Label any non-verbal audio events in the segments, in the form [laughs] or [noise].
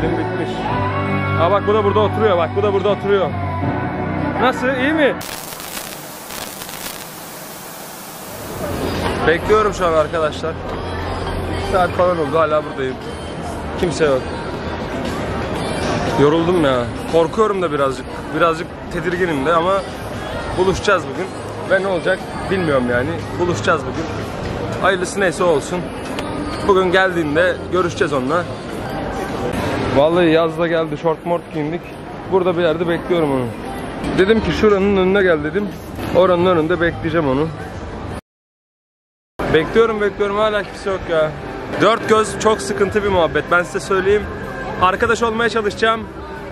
Film bitmiş. Aa bak bu da burada oturuyor. Bak bu da burada oturuyor. Nasıl? iyi mi? Bekliyorum şu an arkadaşlar. Saat falan oldu hala buradayım. Kimse yok. Yoruldum ya. Korkuyorum da birazcık. Birazcık tedirginim de ama buluşacağız bugün. Ve ne olacak bilmiyorum yani. Buluşacağız bugün. Hayırlısı neyse olsun. Bugün geldiğinde görüşeceğiz onunla. Vallahi yazda geldi şort mort giyindik. Burada bir yerde bekliyorum onu. Dedim ki şuranın önüne gel dedim. Oranın önünde bekleyeceğim onu. Bekliyorum bekliyorum hala kimse yok ya. Dört göz çok sıkıntı bir muhabbet ben size söyleyeyim. Arkadaş olmaya çalışacağım.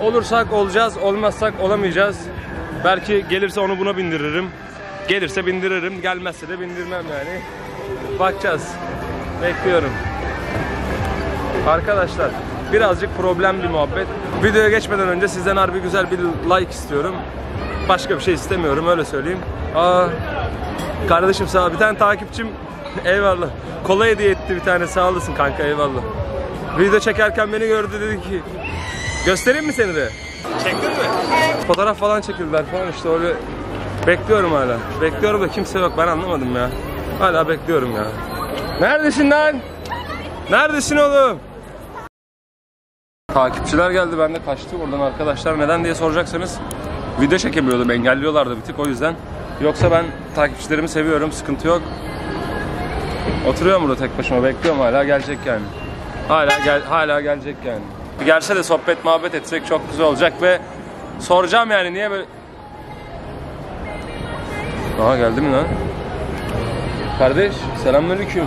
Olursak olacağız, olmazsak olamayacağız. Belki gelirse onu buna bindiririm. Gelirse bindiririm, gelmezse de bindirmem yani. Bakacağız. Bekliyorum. Arkadaşlar birazcık problem bir muhabbet. Videoya geçmeden önce sizden harbi güzel bir like istiyorum. Başka bir şey istemiyorum öyle söyleyeyim. Aa, kardeşim sağ. Bir tane takipçim [laughs] eyvallah. Kola hediye etti bir tane sağ olasın kanka eyvallah. Video çekerken beni gördü dedi ki göstereyim mi seni de? Çektin mi? Fotoğraf falan çekildiler falan işte öyle bekliyorum hala. Bekliyorum da kimse yok ben anlamadım ya. Hala bekliyorum ya. Neredesin lan? Neredesin oğlum? Takipçiler geldi ben de kaçtım oradan arkadaşlar. Neden diye soracaksanız video çekemiyordum engelliyorlardı bir tık o yüzden. Yoksa ben takipçilerimi seviyorum sıkıntı yok. Oturuyorum burada tek başıma bekliyorum hala gelecek yani. Hala gel hala gelecek yani. Gelse de sohbet muhabbet etsek çok güzel olacak ve soracağım yani niye böyle Aha geldi mi lan? Kardeş selamünaleyküm.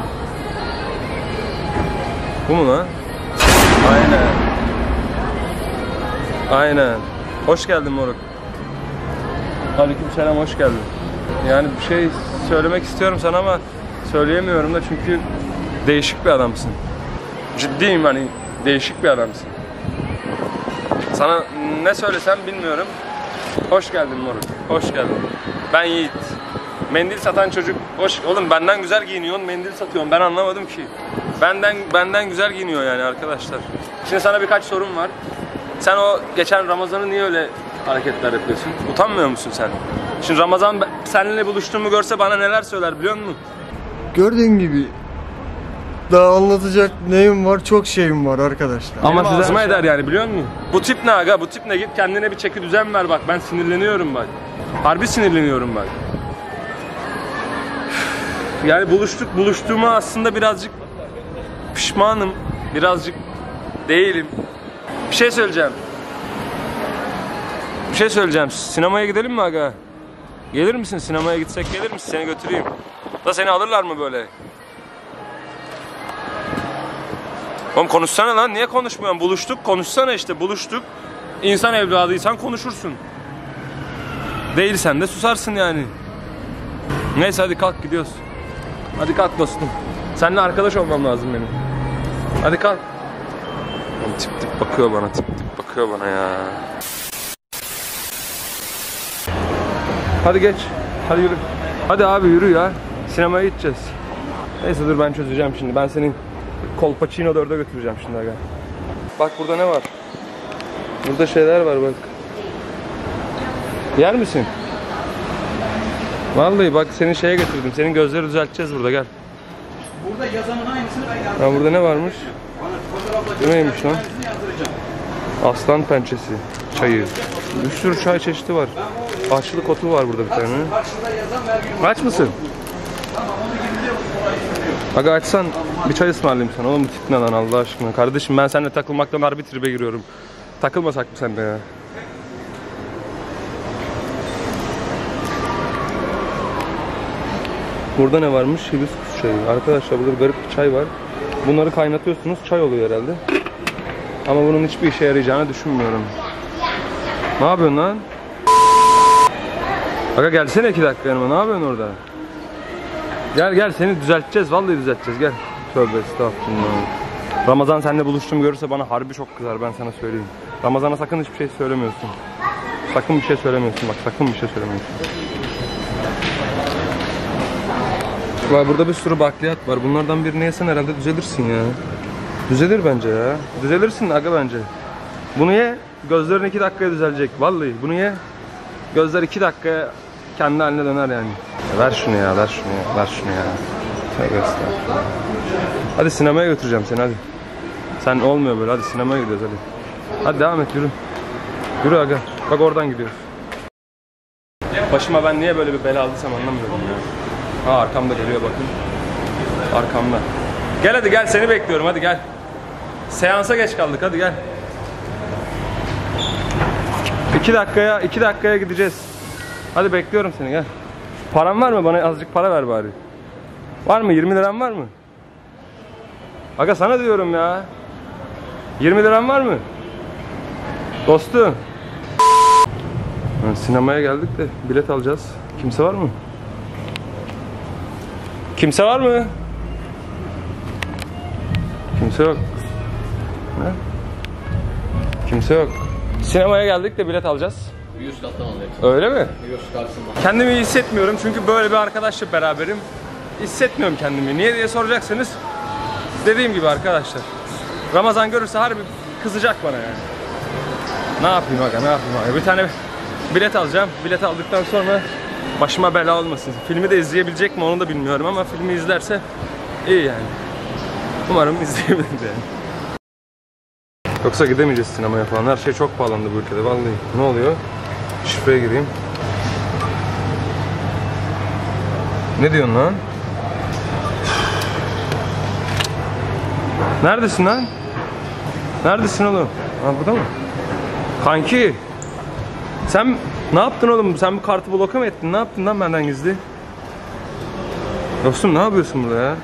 Bu mu lan? Aynen. Aynen. Hoş geldin moruk. Aleyküm selam hoş geldin. Yani bir şey söylemek istiyorum sana ama söyleyemiyorum da çünkü değişik bir adamsın. Ciddiyim hani değişik bir adamsın. Sana ne söylesem bilmiyorum. Hoş geldin moruk. Hoş geldin. Ben Yiğit. Mendil satan çocuk. Hoş oğlum benden güzel giyiniyorsun, mendil satıyorsun. Ben anlamadım ki. Benden benden güzel giyiniyor yani arkadaşlar. Şimdi sana birkaç sorum var. Sen o geçen Ramazan'ı niye öyle hareketler yapıyorsun? Utanmıyor musun sen? Şimdi Ramazan seninle buluştuğumu görse bana neler söyler biliyor musun? Gördüğün gibi daha anlatacak neyim var çok şeyim var arkadaşlar. Ama Benim ağzım- eder yani biliyor musun? Bu tip ne aga? Bu tip ne? Git kendine bir çeki düzen ver bak. Ben sinirleniyorum bak. Harbi sinirleniyorum bak. Yani buluştuk. Buluştuğuma aslında birazcık pişmanım. Birazcık değilim. Bir şey söyleyeceğim. Bir şey söyleyeceğim. Sinemaya gidelim mi aga? Gelir misin? Sinemaya gitsek gelir misin? Seni götüreyim. Da seni alırlar mı böyle? Oğlum konuşsana lan niye konuşmuyorsun? Buluştuk konuşsana işte buluştuk. İnsan evladıysan konuşursun. Değilsen de susarsın yani. Neyse hadi kalk gidiyoruz. Hadi kalk dostum. Seninle arkadaş olmam lazım benim. Hadi kalk. Tip tip bakıyor bana tip tip bakıyor bana ya. Hadi geç. Hadi yürü. Hadi abi yürü ya. Sinemaya gideceğiz. Neyse dur ben çözeceğim şimdi. Ben senin Kolpaçino 4'e götüreceğim şimdi aga. Bak burada ne var? Burada şeyler var bak. Yer misin? Vallahi bak seni şeye getirdim. Senin gözleri düzelteceğiz burada gel. Burada yazanın aynısını ben yazdım. Ha burada ne varmış? Bu neymiş lan? Aslan pençesi çayı. Bir sürü çay çeşidi var. Açlık otu var burada bir tane. Aç mısın? Aga açsan bir çay ısmarlayayım sana. Oğlum bu tip ne lan Allah aşkına. Kardeşim ben seninle takılmaktan harbi tribe giriyorum. Takılmasak mı seninle ya? Burada ne varmış? Hibiskus çayı. Arkadaşlar burada garip bir çay var. Bunları kaynatıyorsunuz. Çay oluyor herhalde. Ama bunun hiçbir işe yarayacağını düşünmüyorum. Ne yapıyorsun lan? Aga gelsene iki dakika yanıma. Ne yapıyorsun orada? Gel gel seni düzelteceğiz. Vallahi düzelteceğiz. Gel. Tövbe estağfurullah. Ramazan seninle buluştuğumu görürse bana harbi çok kızar ben sana söyleyeyim. Ramazan'a sakın hiçbir şey söylemiyorsun. Sakın bir şey söylemiyorsun bak sakın bir şey söylemiyorsun. Var burada bir sürü bakliyat var. Bunlardan birini yesen herhalde düzelirsin ya. Düzelir bence ya. Düzelirsin aga bence. Bunu ye. Gözlerin iki dakikaya düzelecek. Vallahi bunu ye. Gözler iki dakikaya kendi haline döner yani. Ya ver şunu ya, ver şunu ya, ver şunu ya. Tövbe. Hadi sinemaya götüreceğim seni hadi. Sen olmuyor böyle hadi sinemaya gidiyoruz hadi. Hadi devam et yürü. Yürü aga. Bak oradan gidiyoruz. Başıma ben niye böyle bir bela aldıysam anlamıyorum ya. Ha arkamda geliyor bakın. Arkamda. Gel hadi gel seni bekliyorum hadi gel. Seansa geç kaldık hadi gel. İki dakikaya, iki dakikaya gideceğiz. Hadi bekliyorum seni gel. Param var mı? Bana azıcık para ver bari. Var mı? 20 liram var mı? Aga sana diyorum ya. 20 liram var mı? Dostum. Sinemaya geldik de bilet alacağız. Kimse var mı? Kimse var mı? Kimse yok. Ne? Kimse yok. Sinemaya geldik de bilet alacağız. 100 kattan alacak. Öyle mi? 100 karşısında. Kendimi iyi hissetmiyorum çünkü böyle bir arkadaşla beraberim. Hissetmiyorum kendimi. Niye diye soracaksanız dediğim gibi arkadaşlar. Ramazan görürse harbi kızacak bana yani. Ne yapayım aga ne yapayım aga. Bir tane bilet alacağım. Bilet aldıktan sonra başıma bela olmasın. Filmi de izleyebilecek mi onu da bilmiyorum ama filmi izlerse iyi yani. Umarım izleyebilir yani. Yoksa gidemeyeceğiz sinemaya falan. Her şey çok pahalandı bu ülkede vallahi. Ne oluyor? Şifreye gireyim. Ne diyorsun lan? Neredesin lan? Neredesin oğlum? Ha burada mı? Kanki. Sen ne yaptın oğlum? Sen bu kartı bloke mı ettin? Ne yaptın lan benden gizli? Dostum ne yapıyorsun burada ya?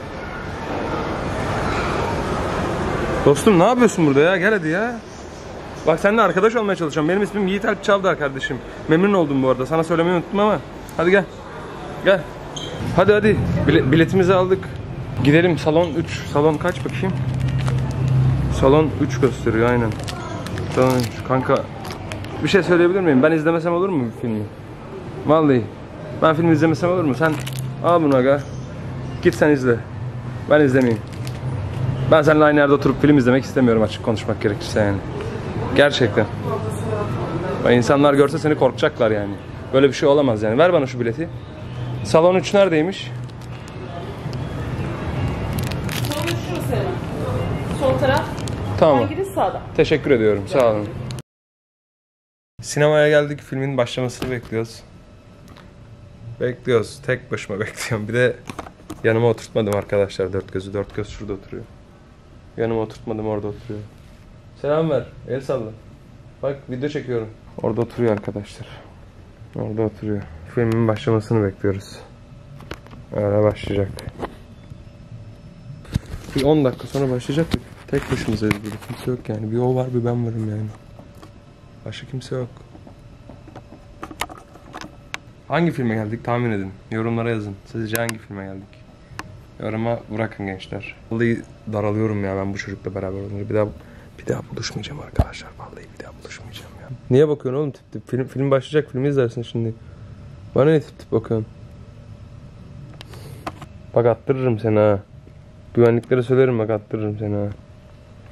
Dostum ne yapıyorsun burada ya? Gel hadi ya. Bak seninle arkadaş olmaya çalışıyorum. Benim ismim Yiğit Alp Çavdar kardeşim. Memnun oldum bu arada. Sana söylemeyi unuttum ama. Hadi gel. Gel. Hadi hadi. Bile- biletimizi aldık. Gidelim salon 3. Salon kaç bakayım? Salon 3 gösteriyor aynen. Salon 3. Kanka bir şey söyleyebilir miyim? Ben izlemesem olur mu bu filmi? Vallahi. Ben filmi izlemesem olur mu? Sen al bunu aga. Git sen izle. Ben izlemeyeyim. Ben seninle aynı yerde oturup film izlemek istemiyorum açık konuşmak gerekirse yani. Gerçekten. Bak insanlar görse seni korkacaklar yani. Böyle bir şey olamaz yani. Ver bana şu bileti. Salon 3 neredeymiş? Şurası hemen. Sol taraf. Tamam. Hangi giriş sağda? Teşekkür ediyorum. Sağ olun. Sinemaya geldik. Filmin başlamasını bekliyoruz. Bekliyoruz. Tek başıma [laughs] bekliyorum. Bir de yanıma oturtmadım arkadaşlar. Dört gözü. Dört göz şurada oturuyor. Yanıma oturtmadım orada oturuyor. Selam ver. El salla. Bak video çekiyorum. Orada oturuyor arkadaşlar. Orada oturuyor. Filmin başlamasını bekliyoruz. Öyle başlayacak. Bir 10 dakika sonra başlayacak. Tek başımızayız burada. Kimse yok yani. Bir o var bir ben varım yani. Başka kimse yok. Hangi filme geldik tahmin edin. Yorumlara yazın. Sizce hangi filme geldik? Yoruma bırakın gençler. Vallahi daralıyorum ya ben bu çocukla beraber olunca. Bir daha bir daha buluşmayacağım arkadaşlar. Vallahi bir daha buluşmayacağım ya. Niye bakıyorsun oğlum tip tip? Film, film başlayacak. Filmi izlersin şimdi. Bana ne tip tip bakıyorsun? Bak attırırım seni ha. Güvenliklere söylerim bak attırırım seni ha.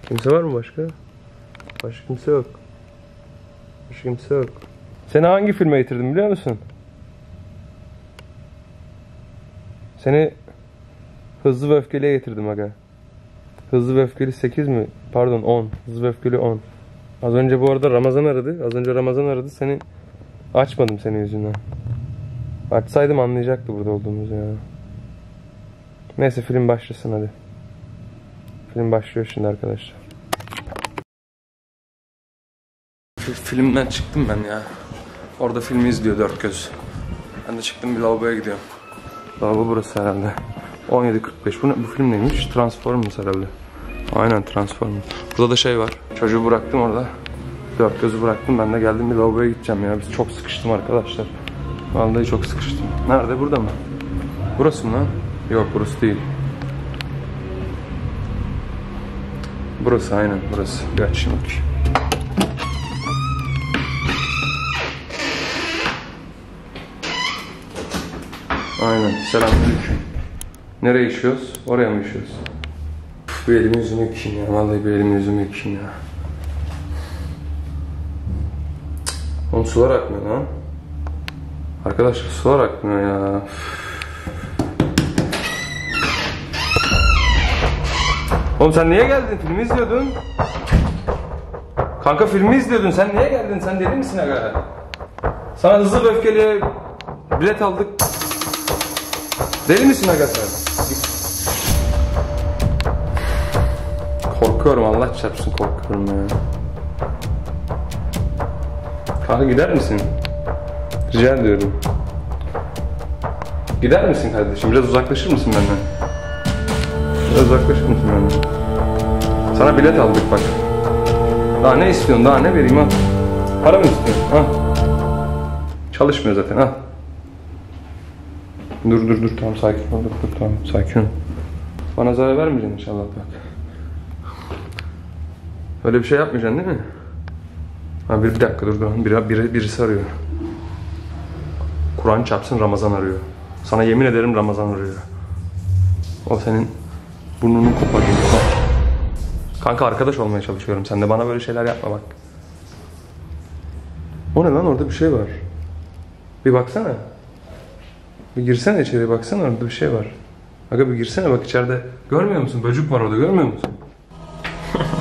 Kimse var mı başka? Başka kimse yok. Başka kimse yok. Seni hangi filme getirdim biliyor musun? Seni Hızlı ve Öfkeli'ye getirdim aga. Hızlı ve Öfkeli 8 mi? Pardon 10. Hızlı ve Öfkeli 10. Az önce bu arada Ramazan aradı. Az önce Ramazan aradı. Seni açmadım senin yüzünden. Açsaydım anlayacaktı burada olduğumuzu ya. Neyse film başlasın hadi. Film başlıyor şimdi arkadaşlar. Filmden çıktım ben ya. Orada filmi izliyor dört göz. Ben de çıktım bir lavaboya gidiyorum. Lavabo burası herhalde. 17.45. Bu, ne- bu film neymiş? Transformers herhalde. Aynen Transformers. Burada da şey var. Çocuğu bıraktım orada. Dört gözü bıraktım. Ben de geldim bir lavaboya gideceğim ya. Biz çok sıkıştım arkadaşlar. Vallahi çok sıkıştım. Nerede? Burada mı? Burası mı lan? Yok burası değil. Burası aynen burası. Bir açayım Aynen. Selamünaleyküm. Nereye işiyoruz? Oraya mı işiyoruz? Bir elimi yüzümü yıkayayım ya. Vallahi bir elimi yüzümü yıkayayım ya. Oğlum sular akmıyor lan. Arkadaşlar sular akmıyor ya. Oğlum sen niye geldin? Filmi izliyordun. Kanka filmi izliyordun. Sen niye geldin? Sen deli misin aga? Sana hızlı ve öfkeli bilet aldık. Deli misin aga sen? Korkuyorum Allah çarpsın korkuyorum ya. Kanka gider misin? Rica ediyorum. Gider misin kardeşim? Biraz uzaklaşır mısın benden? Biraz uzaklaşır mısın benden? Sana bilet aldık bak. Daha ne istiyorsun? Daha ne vereyim ha? Para mı istiyorsun? Ha? Çalışmıyor zaten ha. Dur dur dur tamam sakin ol dur dur tamam sakin ol. Bana zarar vermeyeceksin inşallah bak. Öyle bir şey yapmayacaksın değil mi? Ha bir, bir dakika dur dur. Bir, biri, birisi arıyor. Kur'an çarpsın Ramazan arıyor. Sana yemin ederim Ramazan arıyor. O senin burnunu koparıyor. Kanka arkadaş olmaya çalışıyorum. Sen de bana böyle şeyler yapma bak. O ne lan orada bir şey var. Bir baksana. Bir girsene içeri baksana orada bir şey var. Aga bir girsene bak içeride. Görmüyor musun? Böcük var orada görmüyor musun? [laughs]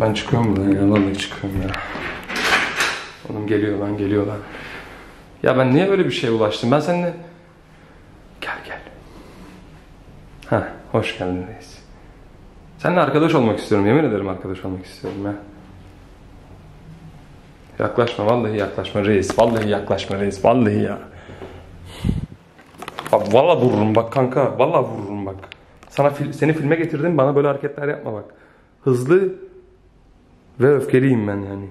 Ben çıkıyorum buradan ya. Vallahi çıkıyorum ya. Oğlum geliyor lan geliyor lan. Ya ben niye böyle bir şeye ulaştım? Ben seninle... Gel gel. Ha, hoş geldin reis. Seninle arkadaş olmak istiyorum. Yemin ederim arkadaş olmak istiyorum ya. Yaklaşma vallahi yaklaşma reis. Vallahi yaklaşma reis. Vallahi ya. Bak vallahi vururum bak kanka. Vallahi vururum bak. Sana fil- seni filme getirdim bana böyle hareketler yapma bak. Hızlı ve öfkeliyim ben yani.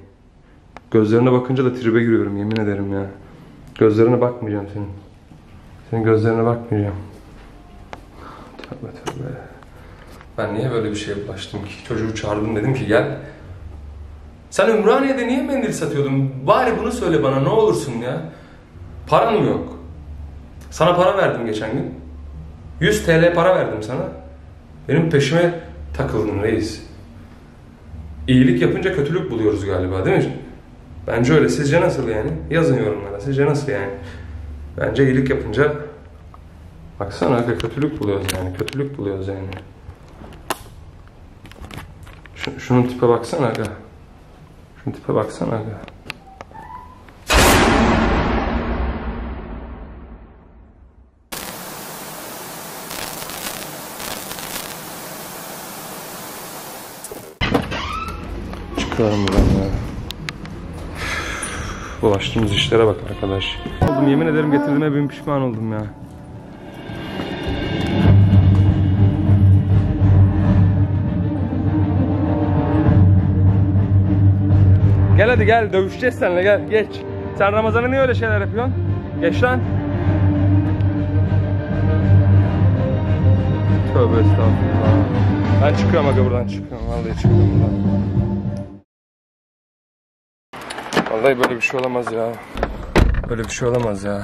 Gözlerine bakınca da tribe giriyorum yemin ederim ya. Gözlerine bakmayacağım senin. Senin gözlerine bakmayacağım. Tövbe tövbe. Ben niye böyle bir şeye bulaştım ki? Çocuğu çağırdım dedim ki gel. Sen Ümraniye'de niye mendil satıyordun? Bari bunu söyle bana ne olursun ya. Paran mı yok? Sana para verdim geçen gün. 100 TL para verdim sana. Benim peşime takıldın reis. İyilik yapınca kötülük buluyoruz galiba değil mi? Bence öyle. Sizce nasıl yani? Yazın yorumlara. Sizce nasıl yani? Bence iyilik yapınca baksana aga kötülük buluyoruz yani. Kötülük buluyoruz yani. Şu, şunun tipe baksana aga. Tipe baksana. Çıkıyorum buradan ya. Bulaştığımız işlere bak arkadaş. Oldum yemin ederim getirdiğime bin pişman oldum ya. Hadi gel dövüşeceğiz seninle gel geç. Sen Ramazan'ı niye öyle şeyler yapıyorsun? Geç lan. Tövbe estağfurullah. Ben çıkıyorum aga buradan çıkıyorum. Vallahi çıkıyorum buradan. Vallahi böyle bir şey olamaz ya. Böyle bir şey olamaz ya.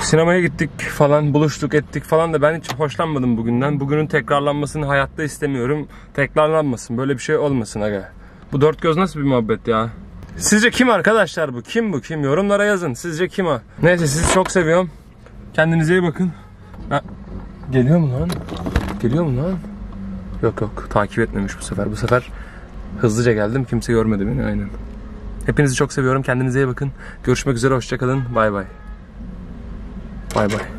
Sinemaya gittik falan, buluştuk ettik falan da ben hiç hoşlanmadım bugünden. Bugünün tekrarlanmasını hayatta istemiyorum. Tekrarlanmasın. Böyle bir şey olmasın aga. Bu dört göz nasıl bir muhabbet ya? Sizce kim arkadaşlar bu? Kim bu? Kim? Yorumlara yazın. Sizce kim o? Neyse sizi çok seviyorum. Kendinize iyi bakın. Ha, Geliyor mu lan? Geliyor mu lan? Yok yok takip etmemiş bu sefer. Bu sefer hızlıca geldim. Kimse görmedi beni aynen. Hepinizi çok seviyorum. Kendinize iyi bakın. Görüşmek üzere. Hoşçakalın. Bay bay. Bay bay.